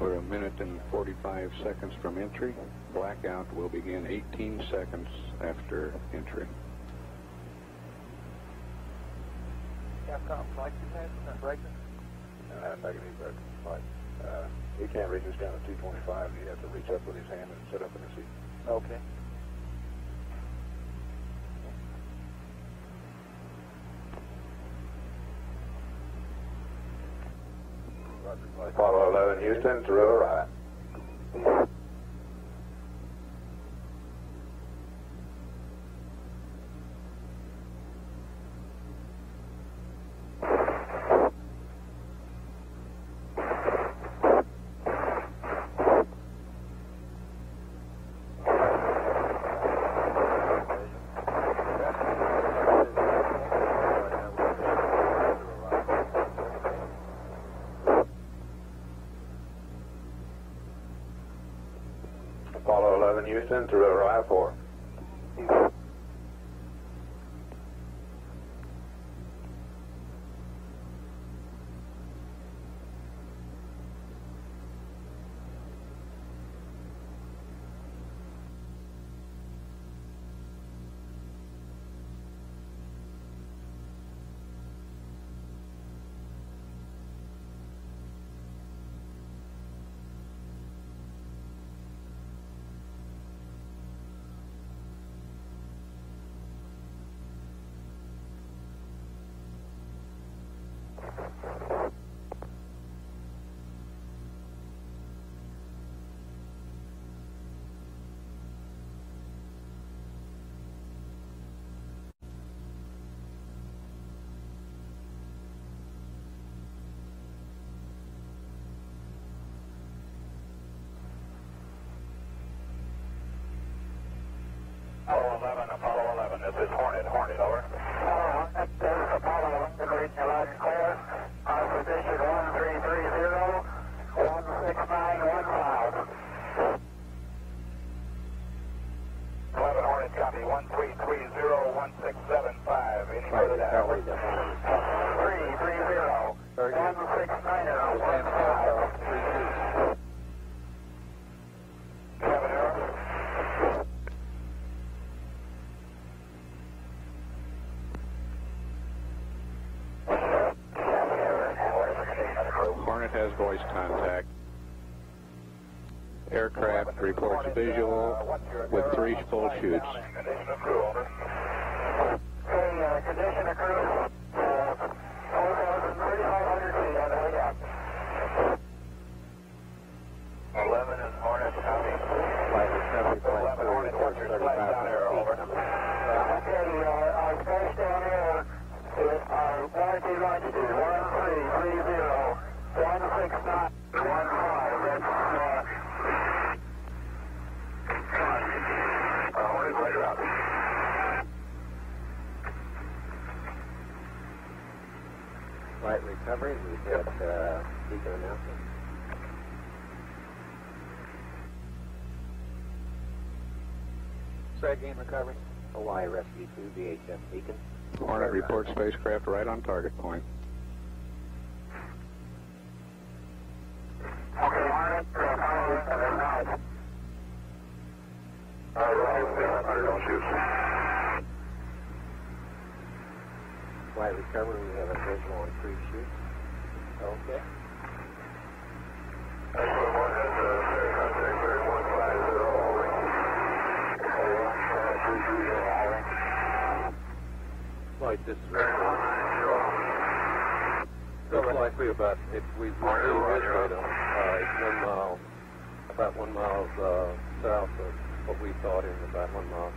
We're a minute and 45 seconds from entry. Blackout will begin 18 seconds after entry. Capcom flight command, that breaker? Uh, if I can that flight. Uh, he can't reach us down to 225. He has to reach up with his hand and sit up in the seat. Okay. Apollo 11 Houston, to river right. Apollo 11 Houston, to river right 11, Apollo 11. This is Hornet. Hornet, over. Uh, Apollo 1, this is Apollo 1, good reading you loud and clear. Our position 1330, 16915. 11 Hornet, copy. 1330-1675. Any further down? 330, 16915. Seven arrow. Hornet has voice contact. Aircraft reports visual with three full chutes. Condition of crew. Okay, uh, condition of crew, uh, 4,3500 feet on the way down. 11 is Hornet, copy. Flight recovery, flight 11 Hornet, what's down arrow, over. Okay, uh, our down here is our warranty longitude 1330, 16915. That's, uh, Uh, Hornet, later out. Flight recovery, we hit uh, beacon announcement. Straight game recovery. Hawaii Rescue 2, VHF beacon. Hornet reports spacecraft right on target point. Okay, Hornet, uh, Apollo 7 nine. Uh, Roger, don't shoot. Flight recovery, we have a visual on three chutes. Okay. Flight, this is Looks like we about, if we, we do this right on, uh, it's one mile, about one mile, uh, south of what we thought in about one mile.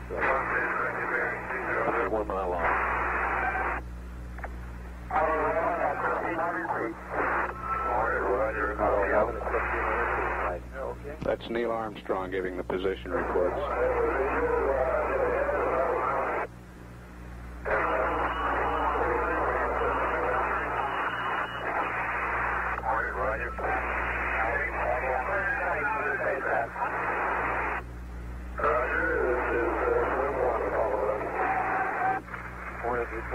One mile off. Apollo 11 at 1500 feet. Apollo 11 at 1500 feet, right. Okay. That's Neil Armstrong giving the position reports.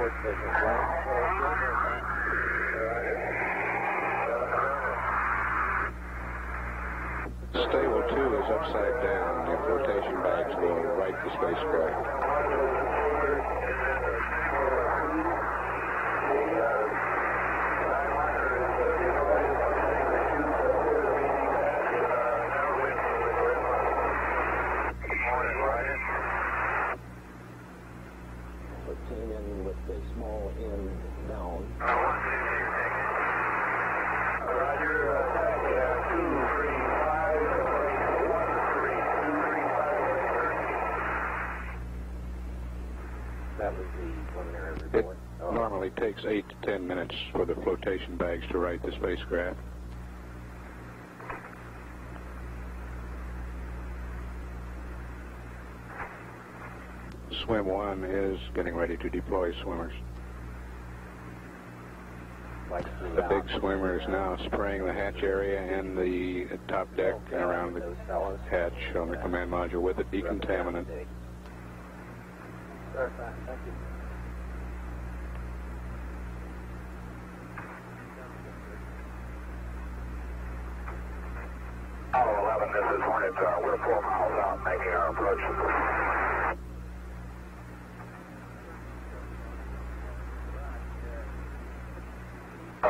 Stable 2 is upside down. The flotation bags will right the spacecraft. End down. It. Normally takes 8 to 10 minutes for the flotation bags to right the spacecraft. Swim 1 is getting ready to deploy swimmers. The big swimmer is now spraying the hatch area and the top deck around the hatch on the command module with a decontaminant. Thank you. Apollo 11, this is Hornet. Uh, we're four miles out making our approach. Uh, we're on it, six at this time. I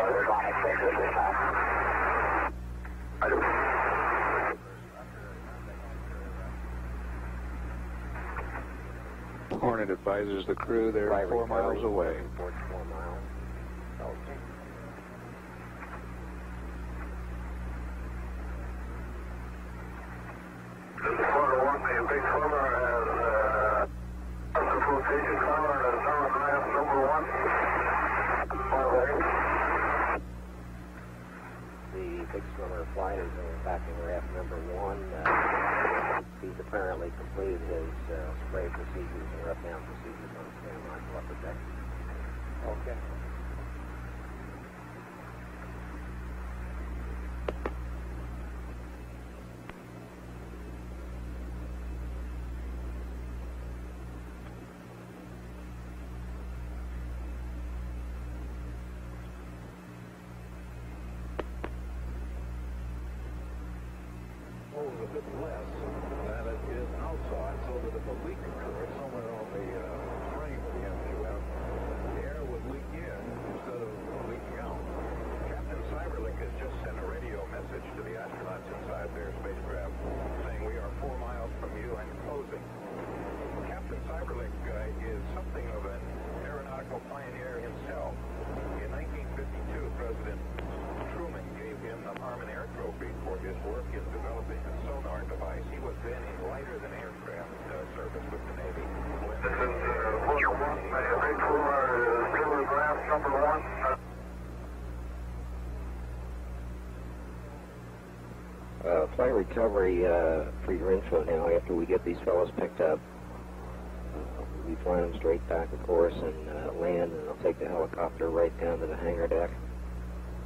Hornet advises the crew they're four miles away. Report four miles. Okay. This is Florida 1, the big swimmer has, uh, the flotation tower and is on ramp number one. The big swimmer flight is in backing raft number one. Uh, he's apparently completed his uh, spray procedures and rough down procedures on standby for upper deck. Okay. a bit less than it is a leak occurs somewhere on the uh, frame of the MQF, the air would leak in instead of leaking out. Captain Seiberlich has just sent a radio message to the astronauts inside their spacecraft saying we are four miles from you and closing. Captain Seiberlich uh, is something of an aeronautical pioneer himself. In 1952, President Truman gave him the Harmon Air Trophy for his work in developing a sonar device. He was then in lighter than aircraft uh, service with the Navy. When This is, Florida 1, the big swimmer is still in ramp number one. Flight recovery uh, for your info now. After we get these fellows picked up, uh, we fly them straight back, of course, and uh, land, and they'll take the helicopter right down to the hangar deck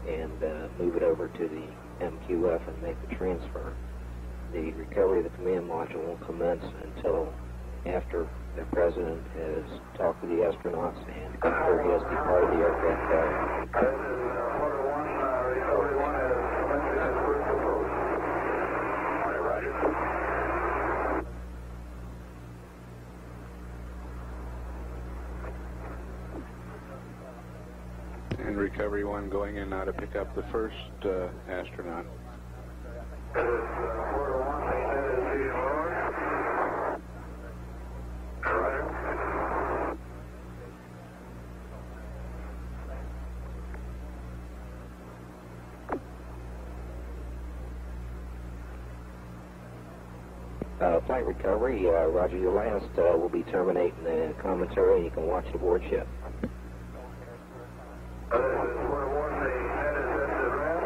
and uh, move it over to the MQF and make the transfer. The recovery of the command module won't commence until after the president has talked to the astronauts and confirmed he has departed the aircraft carrier. This is, Florida 1, recovery 1 is commencing its first approach. All right, roger. And recovery one going in now to pick up the first uh, astronaut. This is, uh, Florida 1, the head is leading lower. Roger. Uh, flight recovery, uh, Roger, your last uh, will be terminating the commentary and you can watch the board ship. This is Florida 1, the head is at the ramp.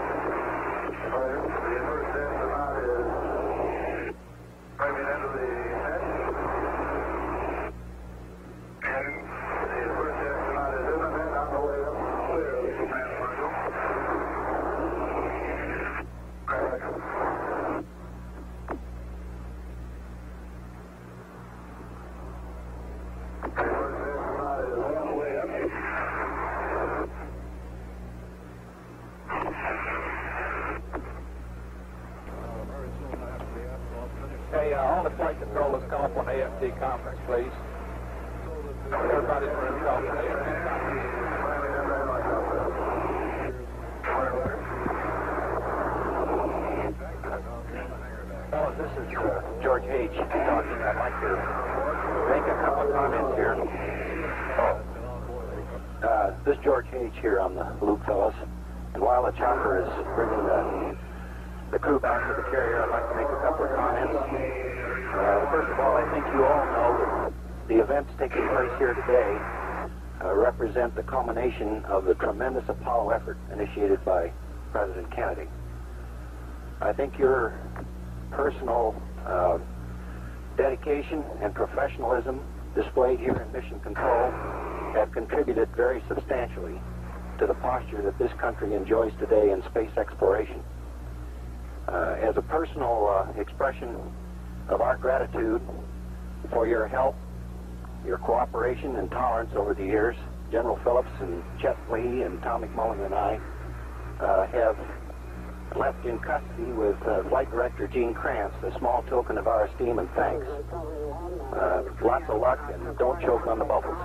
Roger. The first astronaut is driving into the hatch. And the first astronaut is in the net on the way up clear of the command module. Roger. The first astronaut is on the way up. flight controllers come AFT conference, please. Fellas, this is uh, George H. talking. I'd like to make a couple of comments here. Uh, this is George H. here on the loop, fellas. And while the chopper is bringing the, the crew back to the carrier, I'd like to make a couple of comments. Uh, first of all, I think you all know that the events taking place here today uh, represent the culmination of the tremendous Apollo effort initiated by President Kennedy. I think your personal uh, dedication and professionalism displayed here in Mission Control have contributed very substantially to the posture that this country enjoys today in space exploration. Uh, as a personal uh, expression of our gratitude for your help, your cooperation and tolerance over the years, General Phillips and Chet Lee and Tom McMullen and I uh, have left in custody with uh, Flight Director Gene Kranz a small token of our esteem and thanks. Uh, lots of luck and don't choke on the bubbles.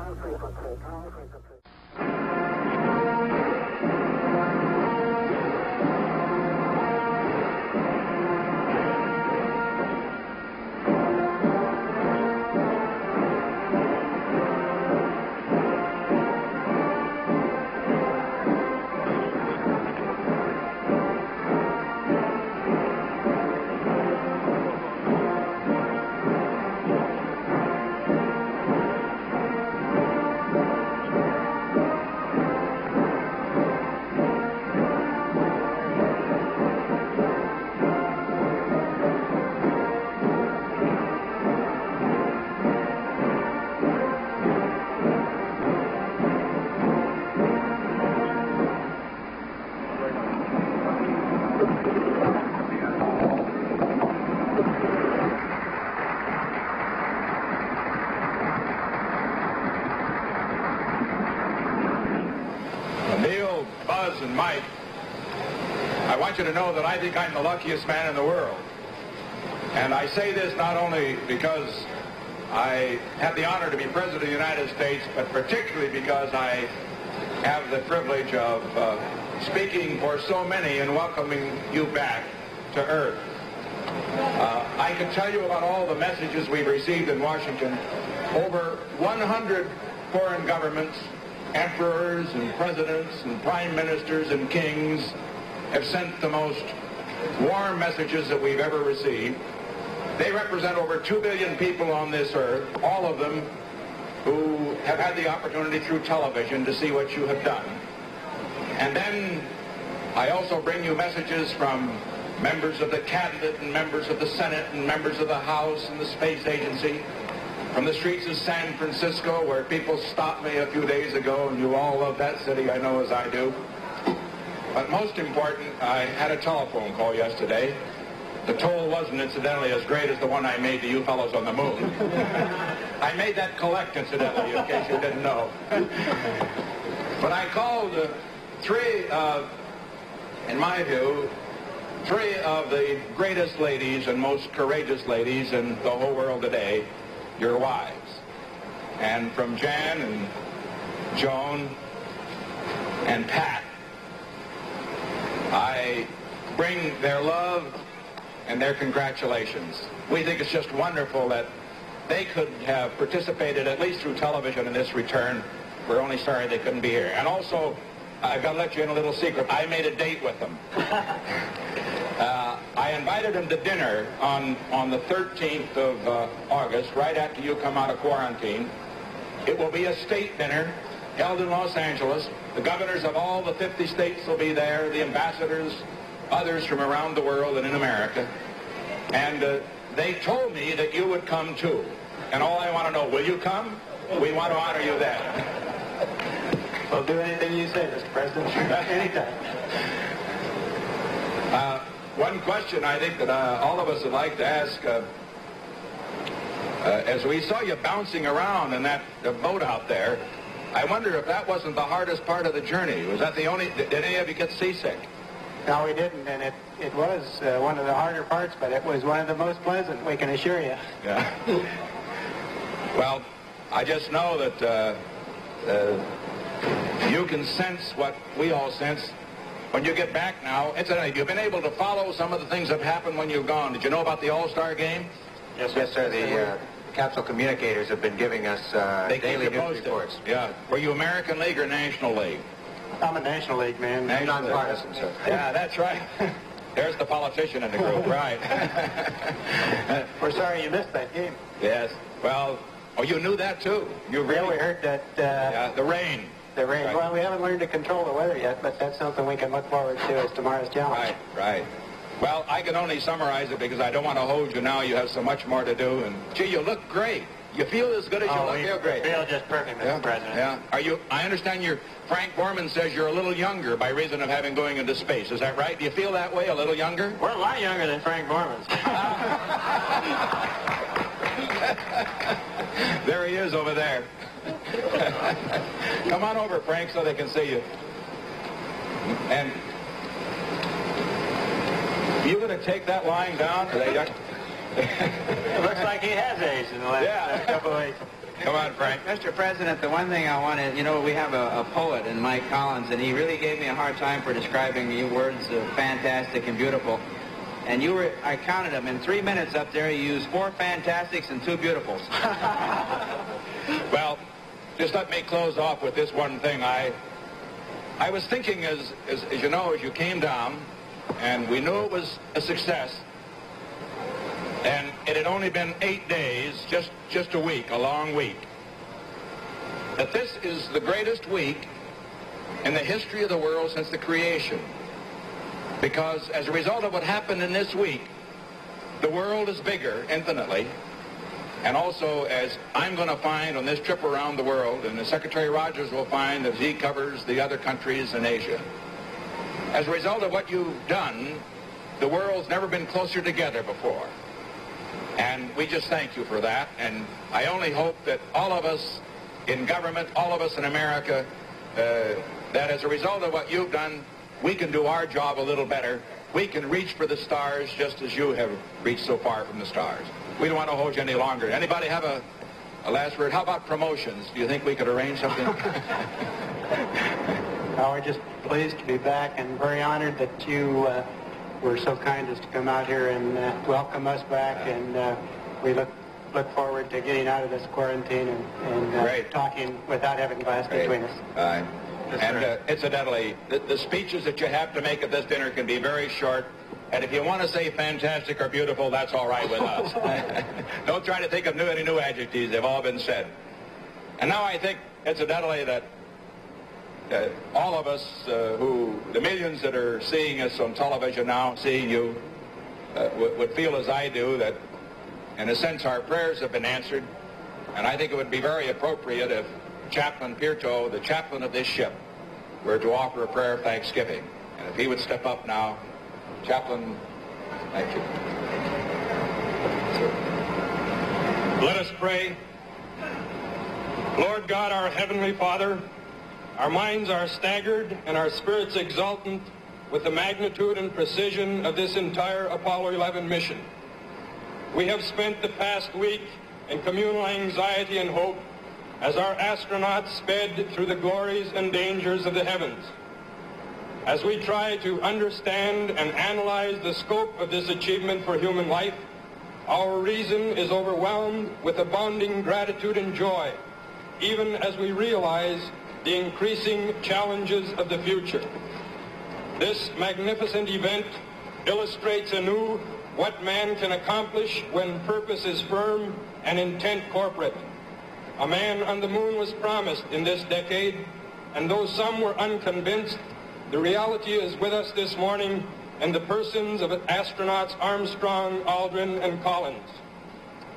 To know that I think I'm the luckiest man in the world. And I say this not only because I have the honor to be President of the United States, but particularly because I have the privilege of uh, speaking for so many and welcoming you back to Earth. Uh, I can tell you about all the messages we've received in Washington. Over 100 foreign governments, emperors and presidents and prime ministers and kings have sent the most warm messages that we've ever received. They represent over 2 billion people on this earth, all of them who have had the opportunity through television to see what you have done. And then I also bring you messages from members of the cabinet and members of the Senate and members of the House and the Space Agency from the streets of San Francisco where people stopped me a few days ago and you all love that city, I know as I do. But most important, I had a telephone call yesterday. The toll wasn't incidentally as great as the one I made to you fellows on the moon. I made that collect incidentally, in case you didn't know. but I called uh, three, uh, in my view, three of the greatest ladies and most courageous ladies in the whole world today, your wives. And from Jan and Joan and Pat, bring their love and their congratulations. We think it's just wonderful that they could have participated at least through television in this return. We're only sorry they couldn't be here. And also, I've got to let you in a little secret. I made a date with them. Uh, I invited them to dinner on, on the 13th of uh, August, right after you come out of quarantine. It will be a state dinner held in Los Angeles. The governors of all the 50 states will be there, the ambassadors, others from around the world and in America. And uh, they told me that you would come too. And all I want to know, will you come? We want to honor you then. We'll do anything you say, Mr. President. Anytime. Uh, one question I think that uh, all of us would like to ask, uh, uh, as we saw you bouncing around in that uh, boat out there, I wonder if that wasn't the hardest part of the journey. Was that the only, did, did any of you get seasick? No, we didn't, and it, it was uh, one of the harder parts, but it was one of the most pleasant, we can assure you. Yeah. well, I just know that uh, uh, you can sense what we all sense when you get back now. Incidentally, you've been able to follow some of the things that happened when you've gone. Did you know about the All-Star game? Yes, yes, sir. The uh, capsule communicators have been giving us uh, daily news reports. Yeah. Were you American League or National League? I'm a National League man. National. Nonpartisan, sir. Yeah, that's right. There's the politician in the group, right? We're sorry you missed that game. yes. Well, oh, you knew that too. You Yeah, really? we heard that uh, Yeah, the rain. the rain. Right. Well, we haven't learned to control the weather yet, but that's something we can look forward to as tomorrow's challenge. Right, right. Well, I can only summarize it because I don't want to hold you now. You have so much more to do. And gee, you look great. You feel as good as you Oh, look. Feel great. feel just perfect, Mr. Yeah, President. yeah. Are you? I understand you're. Frank Borman says you're a little younger by reason of having going into space. Is that right? Do you feel that way? A little younger? We're a lot younger than Frank Borman. There he is over there. Come on over, Frank, so they can see you. And you going to take that lying down? Are they young? it looks like he has aged in the last Yeah. uh, couple of weeks. Come on, Frank. Mr. President, the one thing I want to, you know, we have a, a poet in Mike Collins, and he really gave me a hard time for describing your words of fantastic and beautiful. And you were, I counted them, in three minutes up there, you used four fantastics and two beautifuls. Well, just let me close off with this one thing. I I was thinking as, as, as you know, as you came down, and we knew it was a success, and it had only been eight days, just, just a week, a long week, that this is the greatest week in the history of the world since the creation. Because as a result of what happened in this week, the world is bigger infinitely and also, as I'm going to find on this trip around the world, and as Secretary Rogers will find as he covers the other countries in Asia, as a result of what you've done, the world's never been closer together before. And we just thank you for that. And I only hope that all of us in government, all of us in America, uh, that as a result of what you've done, we can do our job a little better. We can reach for the stars just as you have reached so far from the stars. We don't want to hold you any longer. Anybody have a, a last word? How about promotions? Do you think we could arrange something? Well, we're just pleased to be back and very honored that you uh, were so kind as to come out here and uh, welcome us back. And uh, we look look forward to getting out of this quarantine and, and uh, talking without having glass Great. between us. Yes, and uh, incidentally, the, the speeches that you have to make at this dinner can be very short. And if you want to say fantastic or beautiful, that's all right with us. Don't try to think of new, any new adjectives. They've all been said. And now I think, incidentally, that uh, all of us uh, who, the millions that are seeing us on television now, seeing you, uh, would, would feel as I do that, in a sense, our prayers have been answered. And I think it would be very appropriate if Chaplain Piirto, the chaplain of this ship, were to offer a prayer of thanksgiving. And if he would step up now, Chaplain, thank you. Let us pray. Lord God, our Heavenly Father, our minds are staggered and our spirits exultant with the magnitude and precision of this entire Apollo 11 mission. We have spent the past week in communal anxiety and hope as our astronauts sped through the glories and dangers of the heavens. As we try to understand and analyze the scope of this achievement for human life, our reason is overwhelmed with abounding gratitude and joy, even as we realize the increasing challenges of the future. This magnificent event illustrates anew what man can accomplish when purpose is firm and intent corporate. A man on the moon was promised in this decade, and though some were unconvinced, the reality is with us this morning in the persons of astronauts Armstrong, Aldrin, and Collins.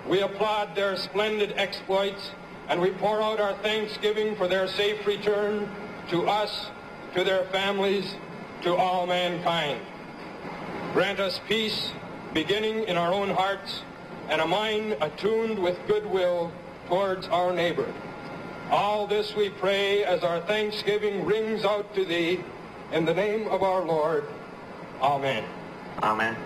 We applaud their splendid exploits, and we pour out our thanksgiving for their safe return to us, to their families, to all mankind. Grant us peace, beginning in our own hearts, and a mind attuned with goodwill towards our neighbor. All this we pray as our thanksgiving rings out to thee in the name of our Lord. Amen. Amen.